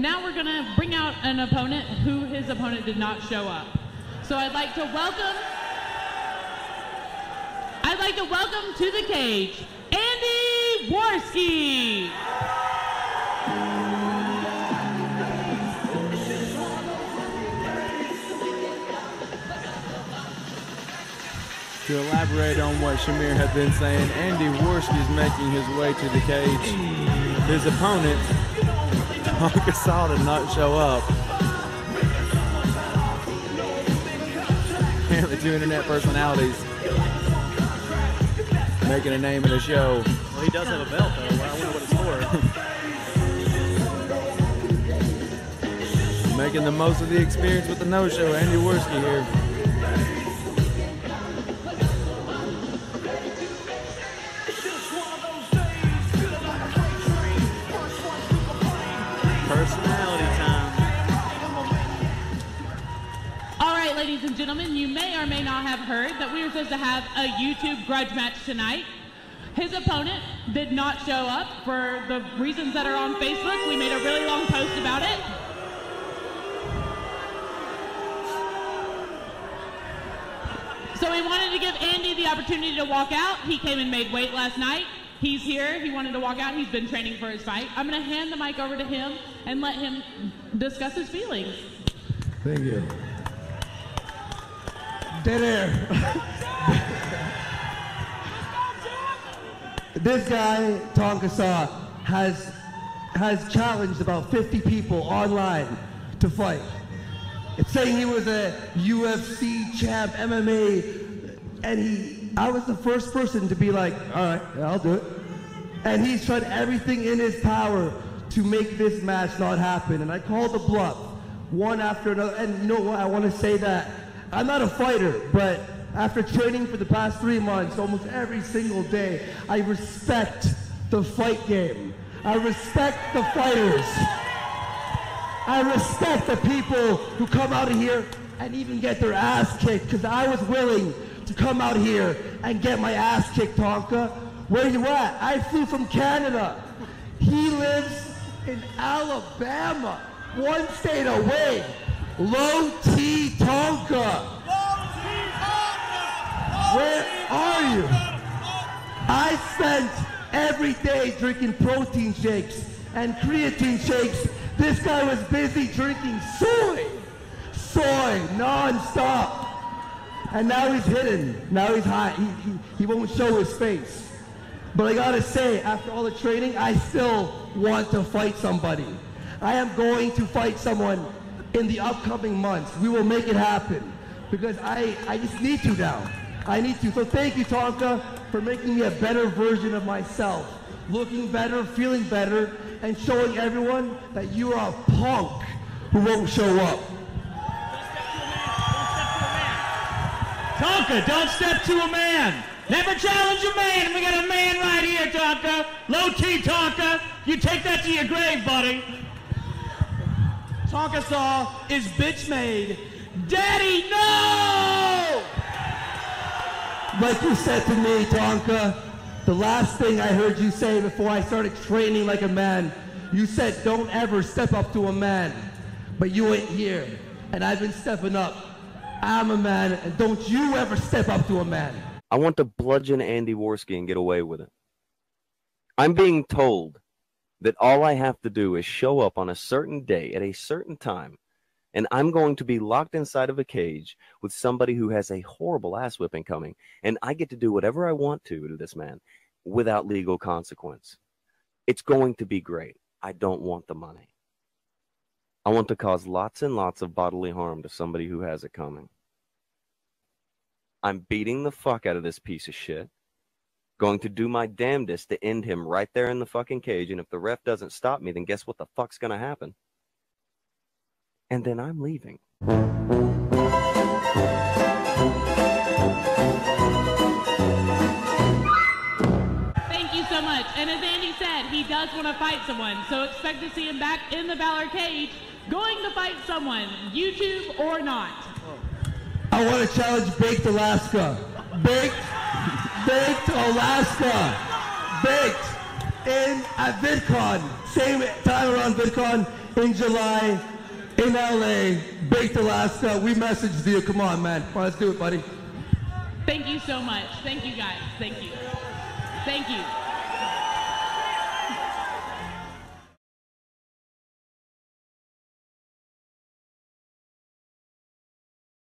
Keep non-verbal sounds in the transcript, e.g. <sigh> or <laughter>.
Now we're gonna bring out an opponent who his opponent did not show up. So I'd like to welcome. I'd like to welcome to the cage, Andy Warski. To elaborate on what Shamir had been saying, Andy Warski is making his way to the cage. His opponent, Saw, did not show up. <laughs> Apparently, two internet personalities making a name in the show. Well, he does have a belt, though. I wonder what it's for. Making the most of the experience with the no-show, Andy Warski here. Personality time. All right, ladies and gentlemen, you may or may not have heard that we were supposed to have a YouTube grudge match tonight. His opponent did not show up for the reasons that are on Facebook. We made a really long post about it. So we wanted to give Andy the opportunity to walk out. He came and made weight last night. He's here. He wanted to walk out. He's been training for his fight. I'm going to hand the mic over to him and let him discuss his feelings. Thank you. Dead air. <laughs> this guy, Tonka has has challenged about 50 people online to fight. It's saying he was a UFC champ, MMA, and he, I was the first person to be like, all right, I'll do it. And he's tried everything in his power to make this match not happen. And I called the bluff, one after another. And you know what? I want to say that I'm not a fighter, but after training for the past three months, almost every single day, I respect the fight game. I respect the fighters. I respect the people who come out of here and even get their ass kicked because I was willing to come out here and get my ass kicked, Tonka. Where you at? I flew from Canada. He lives in Alabama, one state away. Low T Tonka. Where are you? I spent every day drinking protein shakes and creatine shakes. This guy was busy drinking soy, soy, non-stop. And now he's hidden. Now he's high. He, he, he won't show his face. But I gotta say, after all the training, I still want to fight somebody. I am going to fight someone in the upcoming months. We will make it happen. Because I, I just need to now. I need to. So thank you, Tonka, for making me a better version of myself. Looking better, feeling better, and showing everyone that you are a punk who won't show up. Tonka, don't step to a man. Never challenge a man. We got a man right here, Tonka. Low T, Tonka. You take that to your grave, buddy. Tonka Saw is bitch made. Daddy, no! Like you said to me, Tonka, the last thing I heard you say before I started training like a man, you said, don't ever step up to a man. But you ain't here. And I've been stepping up. I'm a man, and don't you ever step up to a man. I want to bludgeon Andy Warski and get away with it. I'm being told that all I have to do is show up on a certain day at a certain time, and I'm going to be locked inside of a cage with somebody who has a horrible ass whipping coming, and I get to do whatever I want to to this man without legal consequence. It's going to be great. I don't want the money. I want to cause lots and lots of bodily harm to somebody who has it coming. I'm beating the fuck out of this piece of shit. Going to do my damnedest to end him right there in the fucking cage. And if the ref doesn't stop me, then guess what the fuck's gonna happen? And then I'm leaving. Thank you so much. And as Andy said, he does want to fight someone. So expect to see him back in the Valor cage going to fight someone, YouTube or not. I want to challenge Baked Alaska. Baked, Baked Alaska. Baked in at VidCon. Same time around VidCon. in July in LA, Baked Alaska. We messaged you. Come on, man. Come on, let's do it, buddy. Thank you so much. Thank you guys. Thank you. Thank you.